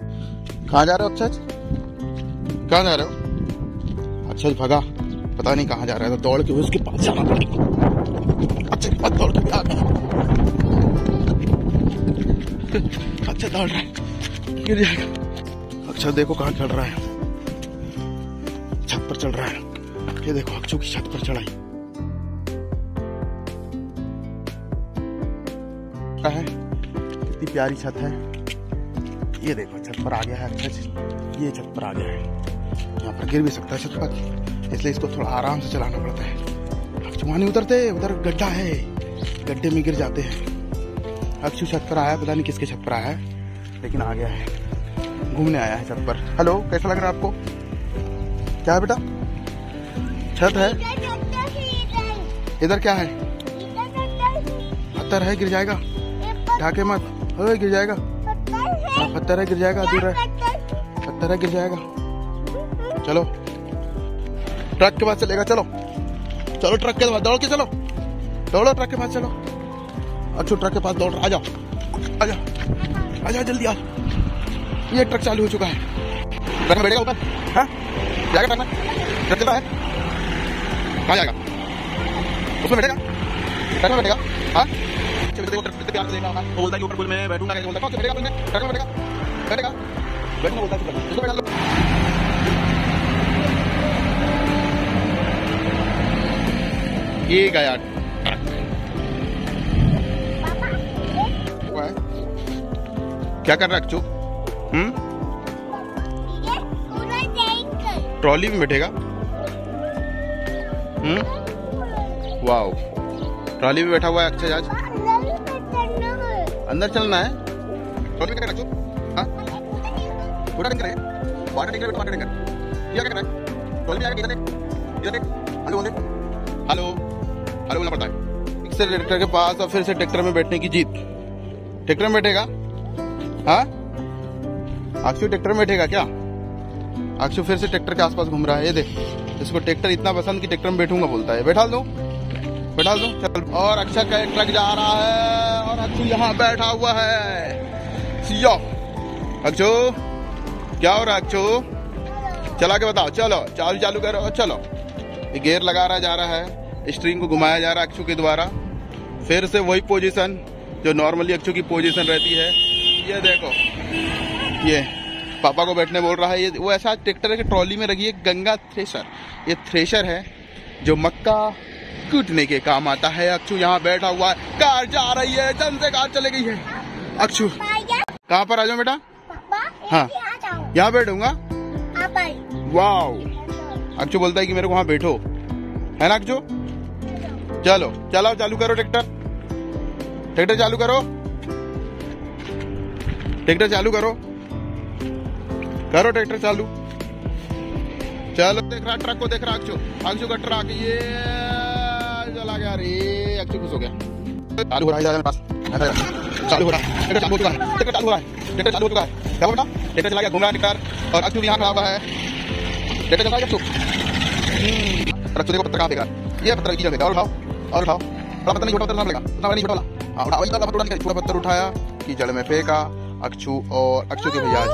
कहाँ जा रहे हो अक्षय? कहाँ जा रहे हो? अक्षय भगा, पता नहीं कहाँ जा रहा है तो दौड़ के उसके पास जाना पड़ेगा। अक्षय के दौड़ के आ गया अक्षय दौड़ रहा है गिर जाएगा अक्षय देखो कहाँ चढ़ रहा है। छत पर चढ़ रहा है। ये देखो, अक्षय की छत पर चढ़ाई। है? कितनी प्यारी छत है। ये देखो छत पर आ गया है अच्छा ये छत पर आ गया है। यहाँ पर गिर भी सकता है छत पर। इसलिए इसको थोड़ा आराम से चलाना पड़ता है। अक्षु वहाँ नहीं उतरते उधर गड्ढा है। गड्ढे में गिर जाते हैं। अक्षु छत पर आया पता नहीं किसके छत पर आया है लेकिन आ गया है। घूमने आया है छत पर। हेलो कैसा लग रहा है आपको? क्या है बेटा? छत है? इधर क्या है? पत्थर है गिर जाएगा। ढाके मत। ओए गिर जाएगा। पत्थर है, गिर जाएगा दूर है। पत्थर है, गिर जाएगा। चलो। ट्रक के पास चलेगा, चलो। चलो ट्रक के पास, दौड़ के चलो। दौड़ो ट्रक के पास, चलो। अच्छो ट्रक के पास दौड़ आ जाओ। आ जाओ। आ जाओ, जल्दी आ। ये ट्रक चालू हो चुका है। ट्रक बैठेगा ऊपर। हाँ? जाएगा ट्रक में ट्रक चलता है। कहाँ जाएगा? उसमें बैठेगा। ट्रक में बैठेगा। हाँ? चलो, देखो, ट्रक प्यार से देखा होगा। बोलता है ऊपर पुल में बैठूँगा बोलता है? ट्रक में बैठेगा। बैठेगा बैठना बोलता है उसको बैठा लो। ये गया। क्या कर रहा है अक्षु हम्म? ट्रॉली में बैठेगा। हम्म? वाओ। ट्रॉली में बैठा हुआ है अक्षय आज। अंदर चलना है। ट्रॉली में क्या पूरा टैंकर है वाटर टैंकर वाटर टैंकर क्या कर रहा है ट्रॉली आएगा इधर देख इधर देख हेलो बोले हेलो हेलो बोलना पड़ता है एक से ट्रैक्टर के पास और फिर से ट्रैक्टर में बैठने की जीत ट्रैक्टर में बैठेगा हाँ अक्षु ट्रैक्टर में बैठेगा क्या अक्षु फिर से ट्रैक्टर के आसपास घूम रहा है ये देख इसको ट्रैक्टर इतना पसंद कि ट्रैक्टर में बैठूँगा बोलता है बैठा दो बैठा दो चल और अक्षय का एक ट्रक जा रहा है और अक्षु यहाँ बैठा हुआ है। सियो अक्षु। क्या हो रहा अक्षु? चला के बताओ चलो चालू चालू करो चलो। ये गेयर लगा रहा जा रहा है। स्ट्रिंग को घुमाया जा रहा है अक्षु के द्वारा। फिर से वही पोजीशन जो नॉर्मली अक्षु की पोजीशन रहती है। ये देखो ये पापा को बैठने बोल रहा है ये वो ऐसा ट्रैक्टर है कि ट्रॉली में रखी है गंगा थ्रेशर। ये थ्रेशर है जो मक्का कूटने के काम आता है। अक्षु यहाँ बैठा हुआ है कार जा रही है जन से कार चले गई है। अक्षु कहाँ पर आ जाओ बेटा? हाँ। यहाँ बैठूँगा? वाओ। अक्षु बोलता है कि मेरे को वहाँ बैठो। है ना अक्षु चलो चलाओ चालू करो ट्रैक्टर। ट्रैक्टर चालू करो। ट्रैक्टर चालू करो। करो ट्रैक्टर चालू। चलो देख रहा ट्रक को देख रहा अक्षु अक्षु का ट्रक ये चला गया। रे अक्षु खुश हो गया। चालू हो रहा है इधर पास चालू हो रहा है ट्रैक्टर चालू हो चुका है ट्रैक्टर चालू हो रहा है ट्रैक्टर चालू हो चुका है क्या बोला ट्रैक्टर चला गया घूम रहा है ट्रैक्टर और अक्षु भी यहाँ खड़ा हुआ है ट्रैक्टर चला गया अक्षु और अक्षु देखो पत्थर कहाँ देगा ये पत्थर की जगह और उठाओ और उठाओ बड़ा पत्थर नहीं छोटा पत्थर लगा उतना नहीं छोटा वाला हाँ उठा वही पत्थर उठा छोटा पत्थर उठाया कीचड़ में फेंका अक्षु और अक्षु के भैया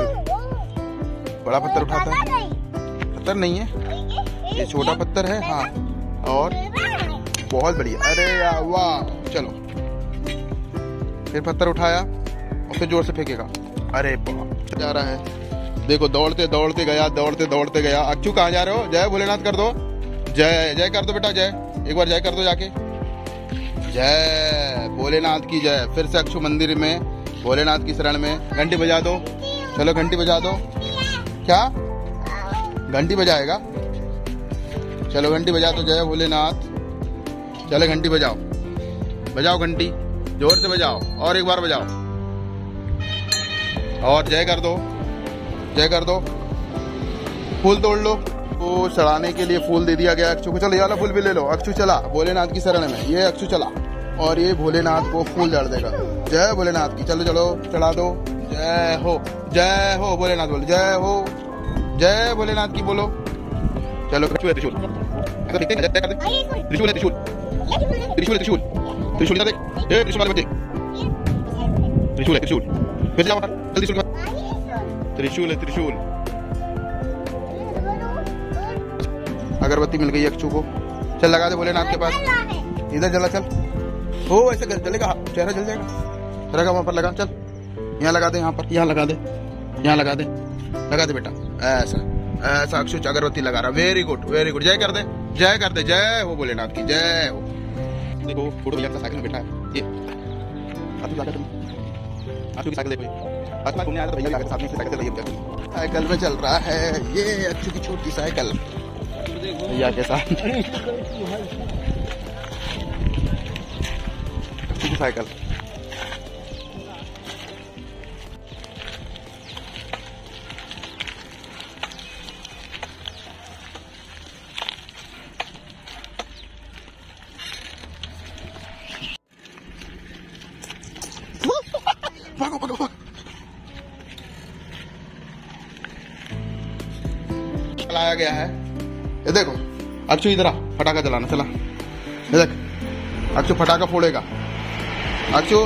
बड़ा पत्थर उठाता है पत्थर नहीं है ये छोटा पत्थर है हाँ और बहुत बढ़िया अरे वाह चलो फिर पत्थर उठाया और फिर ज़ोर से फेंकेगा। अरे बाप, जा रहा है। देखो, दौड़ते दौड़ते गया, दौड़ते दौड़ते गया। अक्षु कहाँ जा रहे हो? जय भोलेनाथ कर दो। जय जय कर दो बेटा, जय। एक बार जय कर दो जाके। जय। भोलेनाथ की जय। फिर से अक्षु मंदिर में, भोलेनाथ की शरण में। घंटी बजा दो। चलो, घंटी बजा दो। क्या? घंटी बजाएगा? चलो, घंटी बजा दो। जय भोलेनाथ। चलो, घंटी बजाओ। बजाओ घंटी। ज़ोर से बजाओ और एक बार बजाओ। और जय कर दो जय कर दो। फूल तोड़ लो। तो चढ़ाने के लिए फूल दे दिया गया। अक्षु को चलो ये वाला फूल भी ले लो। अक्षु चला भोलेनाथ की शरण में। ये अक्षु चला और ये भोलेनाथ को फूल चढ़ देगा। जय भोलेनाथ की। चलो चलो चढ़ा दो। जय हो जय हो भोलेनाथ बोलो जय हो जय भोलेनाथ की बोलो। चलो त्रिशूल। है त्रिशूल। हैं त्रिशूल त्रिशूल त्रिशूल। है त्रिशूल इधर देख ए त्रिशूल वाले बच्चे त्रिशूल है त्रिशूल फिर जाओ जल्दी त्रिशूल त्रिशूल है त्रिशूल अगरबत्ती मिल गई अक्षु को चल लगा दे भोलेनाथ के पास इधर चला चल हो ऐसे जलेगा चेहरा जल जाएगा लगा वहाँ पर लगा चल यहाँ लगा दे यहाँ पर यहाँ लगा दे यहाँ लगा दे लगा दे बेटा ऐसा ऐसा अक्षु अगरबत्ती लगा रहा वेरी गुड वेरी गुड जय कर दे जय कर दे जय हो भोलेनाथ की जय हो देखो फ़ोटो भैया साइकिल में बैठा है। ये। आतू तुम। आतू की साइकिल देखो आतू घूमने आया तो भैया साथ में साइकिल चलाइए साइकिल में चल रहा है। ये अच्छी की छोटी साइकिल। भैया के साथ। अच्छी साइकिल। भागो भागो भागो चलाया गया है। ये देखो अक्षु इधर आ, फटाका जलाना, चला। ये देख अक्षु फटाका फोड़ेगा। अक्षु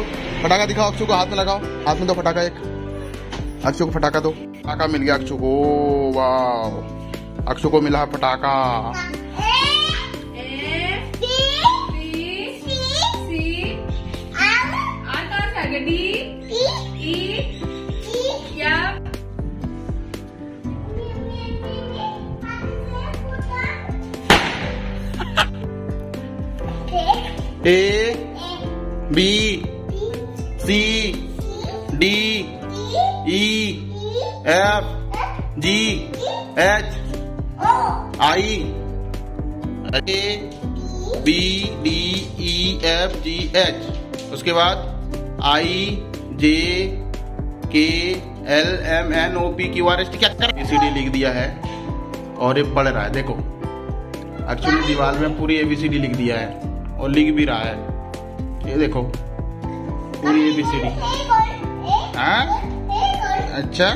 फटाका दिखाओ अक्षु को हाथ में लगाओ। हाथ में दो फटाका, एक। अक्षु को फटाका दो। फटाका मिल गया अक्षु को वाह अक्षु को मिला है A B C D E F G H I A B D E F G H उसके बाद I J K L M N O P Q R S T क्या एबीसीडी लिख दिया है। और ये पढ़ रहा है। देखो एक्चुअली दीवार में पूरी एबीसीडी लिख दिया है। और लिख भी रहा है। ये देखो पूरी एबीसीडी हाँ? अच्छा।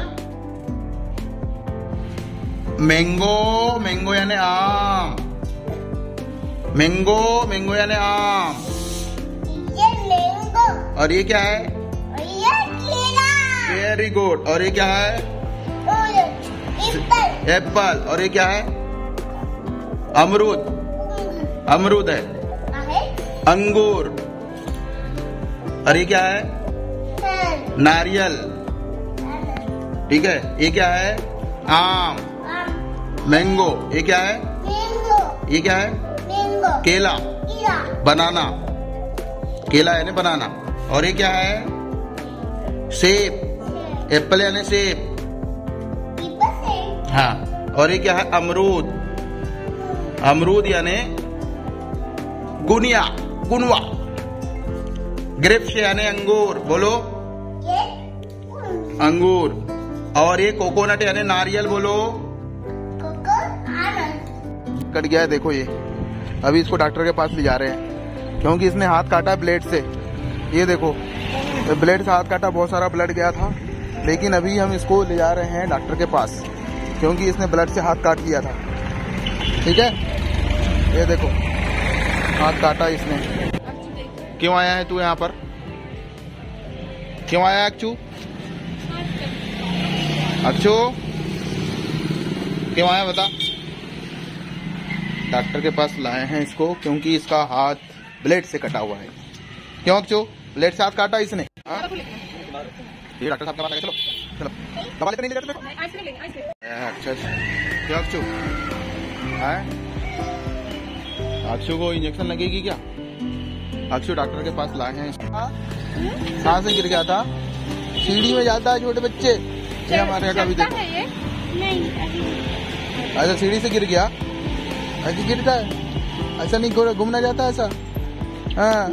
मैंगो मैंगो यानी आम। मैंगो मैंगो यानी आम। ये मैंगो। और ये क्या है? वेरी गुड और ये क्या है? एप्पल। और ये क्या है? अमरूद। अमरूद है। अंगूर। और ये क्या है? नारियल। ठीक है? ये क्या है? आम। मैंगो। ये क्या है? ये क्या है? केला। बनाना। केला यानी बनाना। और ये क्या है? सेब। एप्पल यानी सेब। हाँ। और ये क्या है? अमरूद। अमरूद यानी गुनिया। गुनवा ग्रेप्स यानी अंगूर बोलो। अंगूर। और ये कोकोनट यानी नारियल बोलो। कट गया है देखो ये। अभी इसको डॉक्टर के पास ले जा रहे हैं क्योंकि इसने हाथ काटा ब्लेड से। ये देखो ब्लेड से हाथ काटा बहुत सारा ब्लड गया था लेकिन अभी हम इसको ले जा रहे हैं डॉक्टर के पास क्योंकि इसने ब्लड से हाथ काट दिया था। ठीक है? ये देखो। हाथ काटा इसने। क्यों आया है तू यहाँ पर? क्यों आया अक्षु? अक्षु? क्यों आया बता। डॉक्टर के पास लाए हैं इसको क्योंकि इसका हाथ ब्लेड से कटा हुआ है। क्यों अक्षु? ब्लेड से हाथ काटा इसने। हाँ? ये डॉक्टर साहब के चलो चलो। दवा लेते नहीं ले जाते अच्छा अच्छा क्यों अक्षु? है अक्षु को इंजेक्शन लगेगी क्या? अक्षु डॉक्टर के पास लाए हैं। कहाँ से गिर गया था? सीढ़ी में जाता है छोटे बच्चे। ये हमारे यहाँ कभी देखो। अच्छा सीढ़ी से गिर गया? ऐसे गिरता है? ऐसा नहीं घुमा- घूमना जाता है ऐसा? हाँ।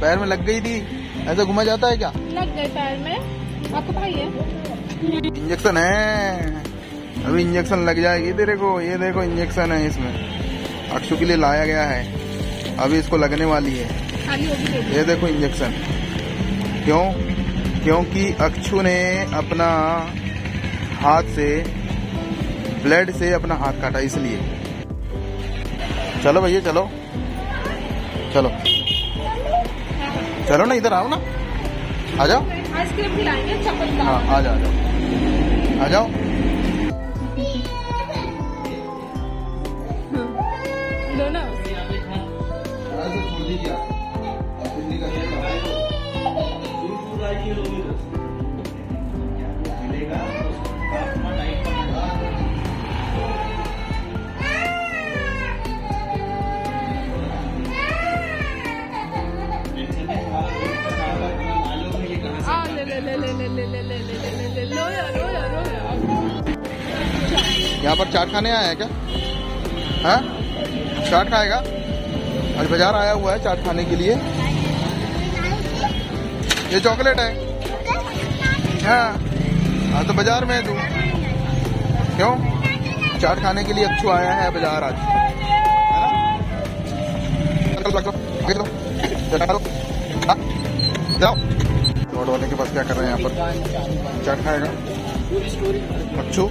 पैर में लग गई थी। ऐसा घुमा जाता है क्या? लग गए पैर में। आपको भाई है इंजेक्शन है। अभी इंजेक्शन लग जाएगी तेरे को। ये देखो इंजेक्शन है इसमें। अक्षु के लिए लाया गया है। अभी इसको लगने वाली है। खाली ये देखो इंजेक्शन। क्यों? क्योंकि अक्षु ने अपना हाथ से ब्लड से अपना हाथ काटा इसलिए। चलो भैया चलो। चलो। चलो ना इधर आओ ना। आ जाओ। आइसक्रीम खिलाएँगे चप्पल हाँ आ जाओ आ जाओ। आ जाओ। यहाँ पर चाट खाने आया है क्या हाँ चाट खाएगा आज बाज़ार आया हुआ है चाट खाने के लिए ये चॉकलेट है हाँ हाँ तो बाज़ार में है तू क्यों चाट खाने के लिए अच्छू आया है बाज़ार आज है। हाँ? जाओ रोड वाले के पास क्या कर रहे हैं यहाँ पर चाट खाएगा अच्छू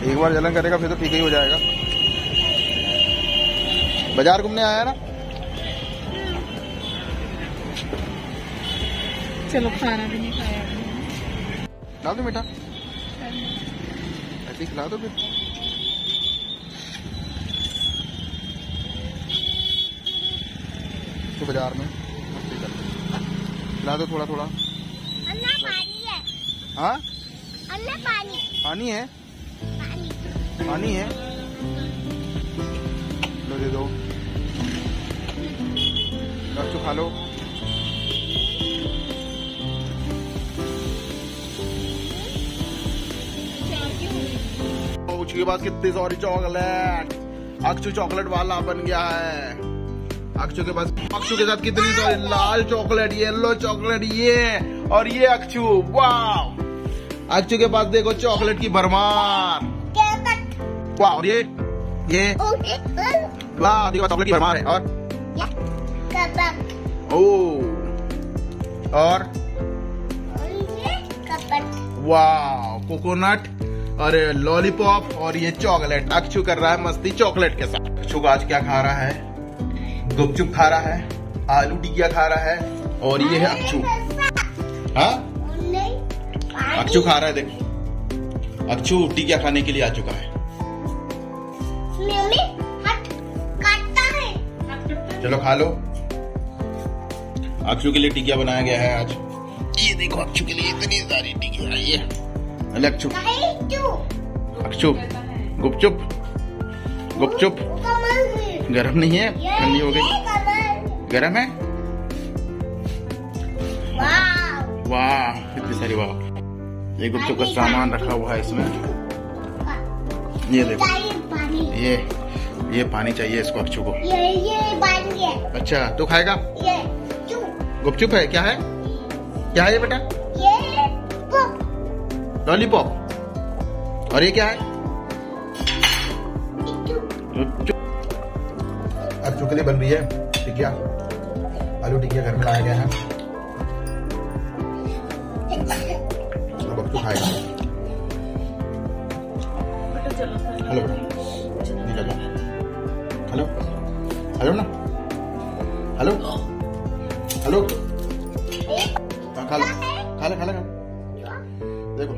एक बार जलन करेगा फिर तो ठीक ही हो जाएगा। बाज़ार घूमने आया ना? चलो खाना भी नहीं खाया डाल दो मीठा। ऐसे खिला दो फिर। तो बाज़ार में खिला दो थोड़ा थोड़ा। अन्ना पानी है। हाँ? अन्ना पानी। पानी है? पानी है। लो, दे दो। लस्सू खा लो। उसके बाद कितनी सारी चॉकलेट। अक्षु चॉकलेट वाला बन गया है। अक्षु के पास अक्षु के साथ कितनी सारी लाल चॉकलेट, येलो चॉकलेट, ये और ये अक्षु। वाह अक्षु के पास देखो चॉकलेट की भरमार। वाह और ये ये। वाह देखो चॉकलेट की भरमार है और? ओ और? वाह कोकोनट और लॉलीपॉप और ये चॉकलेट। अक्षु कर रहा है मस्ती चॉकलेट के साथ। अक्षु आज क्या खा रहा है? गुपचुप खा रहा है आलू टिकिया खा रहा है और ये है अक्षु। हाँ? अक्षु खा रहा है देख। अक्षु टिकिया खाने के लिए आ चुका है। चलो खा लो। अक्षु के लिए टिकिया बनाया गया है आज। ये देखो अक्षु के लिए इतनी सारी टिकिया ये अरे अक्षु अक्षु गुपचुप। गुपचुप। गरम नहीं है? ठंडी हो गई। गरम है? वाह, इतनी सारी वाह। ये गुपचुप का सामान रखा हुआ है इसमें। ये देखो। ये ये पानी चाहिए इसको अक्षु को। ये ये पानी है अच्छा तो खाएगा? ये गुपचुप है क्या है? क्या है ये बेटा? ये लॉलीपॉप। और ये क्या है? अक्षु के लिए बन रही है टिकिया। आलू टिकिया घर में लाया गया है। अब अक्षु खाएगा। हेलो। हेलो हेलो हाँ, खा लो। खा ले खा ले खा ले। देखो।